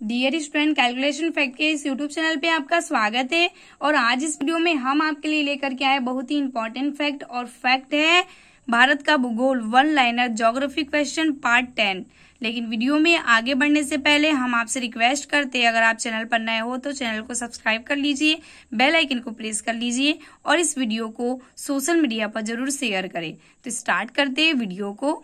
Dear student calculation fact के इस YouTube channel पे आपका स्वागत है। और आज इस वीडियो में हम आपके लिए लेकर के आए बहुत ही इंपॉर्टेंट फैक्ट और फैक्ट है भारत का भूगोल one liner geography question part ten लेकिन वीडियो में आगे बढ़ने से पहले हम आपसे रिक्वेस्ट करते हैं। अगर आप चैनल पर नए हो तो चैनल को सब्सक्राइब कर लीजिए बेल आइकन को प्रेस कर लीजिए और इस वीडियो को सोशल मीडिया पर ज़रूर शेयर करें। तो स्टार्ट करते हैं वीडियो को।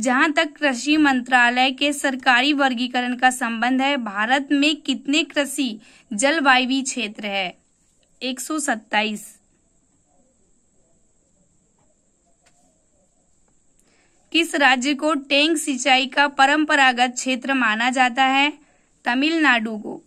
जहाँ तक कृषि मंत्रालय के सरकारी वर्गीकरण का संबंध है, भारत में कितने कृषि जलवायु क्षेत्र है? 127 किस राज्य को टैंक सिंचाई का परंपरागत क्षेत्र माना जाता है? तमिलनाडु को।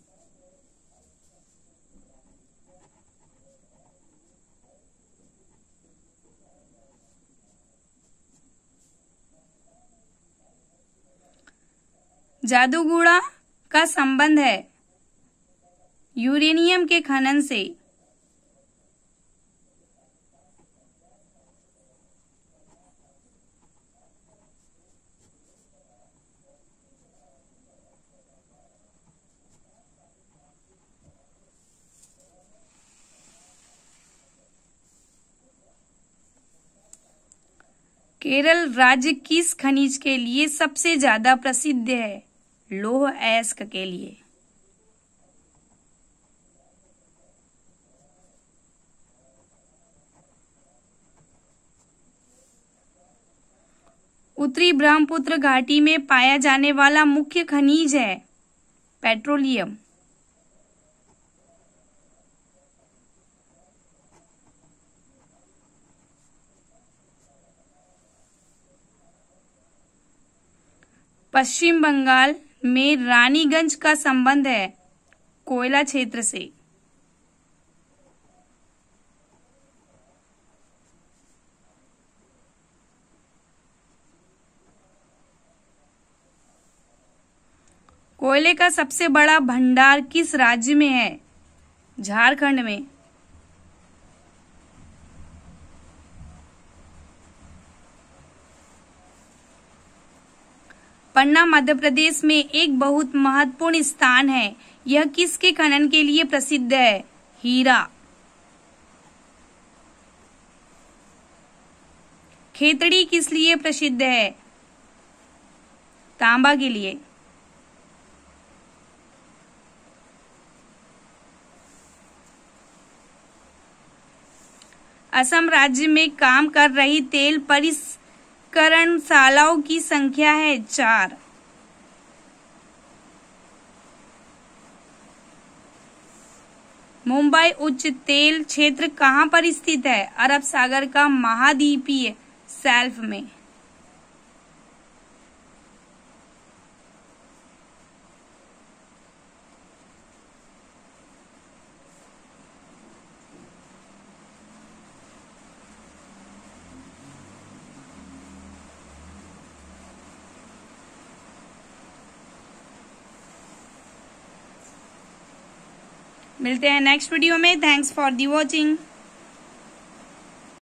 जादूगुड़ा का संबंध है। यूरेनियम के खनन से। केरल राज्य किस खनिज के लिए सबसे ज़्यादा प्रसिद्ध है? लोह अयस्क के लिए। उत्तरी ब्रह्मपुत्र घाटी में पाया जाने वाला मुख्य खनिज है पेट्रोलियम। पश्चिम बंगाल में रानीगंज का संबंध है कोयला क्षेत्र से। कोयले का सबसे बड़ा भंडार किस राज्य में है? झारखंड में। पन्ना, मध्य प्रदेश में एक बहुत महत्वपूर्ण स्थान है। यह किसके खनन के लिए प्रसिद्ध है? हीरा। खेतड़ी किस लिए प्रसिद्ध है? तांबा के लिए। असम राज्य में काम कर रही तेल परिस करणशालाओं की संख्या है चार। मुंबई उच्च तेल क्षेत्र कहाँ पर स्थित है? अरब सागर का महाद्वीपीय सेल्फ में। मिलते हैं नेक्स्ट वीडियो में. Thanks for the watching